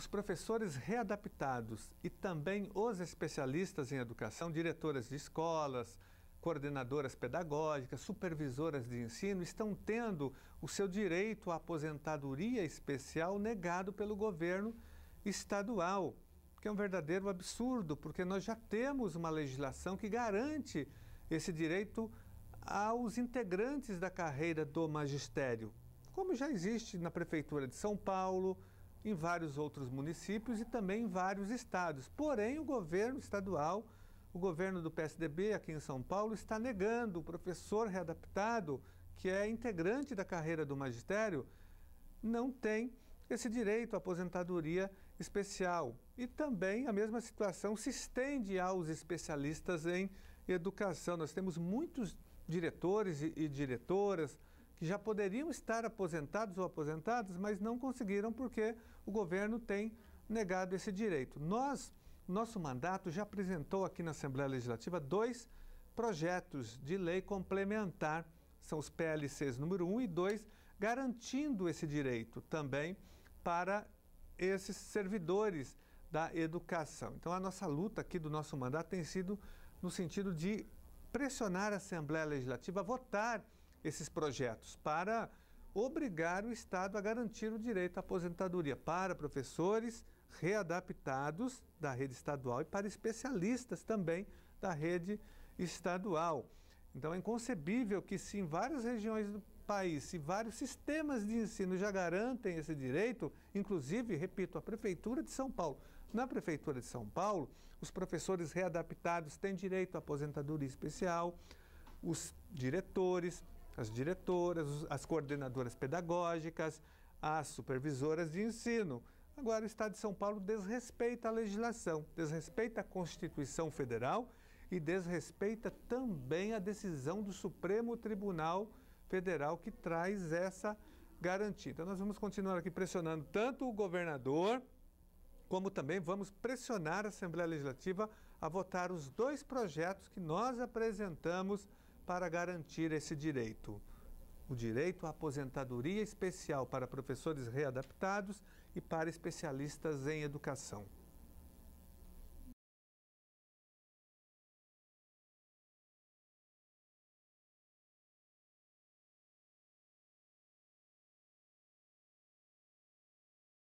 os professores readaptados e também os especialistas em educação, diretoras de escolas, coordenadoras pedagógicas, supervisoras de ensino, estão tendo o seu direito à aposentadoria especial negado pelo governo estadual, que é um verdadeiro absurdo, porque nós já temos uma legislação que garante esse direito aos integrantes da carreira do magistério, como já existe na Prefeitura de São Paulo, em vários outros municípios e também em vários estados. Porém, o governo estadual, o governo do PSDB aqui em São Paulo, está negando o professor readaptado, que é integrante da carreira do magistério, não tem esse direito à aposentadoria especial. E também a mesma situação se estende aos especialistas em educação. Nós temos muitos diretores e, e diretoras que já poderiam estar aposentados ou aposentadas, mas não conseguiram porque o governo tem negado esse direito. Nós, nosso mandato já apresentou aqui na Assembleia Legislativa dois projetos de lei complementar, são os PLCs número 1 e 2, garantindo esse direito também para esses servidores da educação. Então a nossa luta aqui do nosso mandato tem sido no sentido de pressionar a Assembleia Legislativa a votar esses projetos para obrigar o Estado a garantir o direito à aposentadoria para professores readaptados da rede estadual e para especialistas também da rede estadual. Então é inconcebível que se em várias regiões do país, se vários sistemas de ensino já garantem esse direito, inclusive, repito, a Prefeitura de São Paulo. Na Prefeitura de São Paulo, os professores readaptados têm direito à aposentadoria especial, os diretores, as diretoras, as coordenadoras pedagógicas, as supervisoras de ensino. Agora, o Estado de São Paulo desrespeita a legislação, desrespeita a Constituição Federal e desrespeita também a decisão do Supremo Tribunal Federal que traz essa garantia. Então, nós vamos continuar aqui pressionando tanto o governador, como também vamos pressionar a Assembleia Legislativa a votar os dois projetos que nós apresentamos para garantir esse direito. O direito à aposentadoria especial para professores readaptados e para especialistas em educação.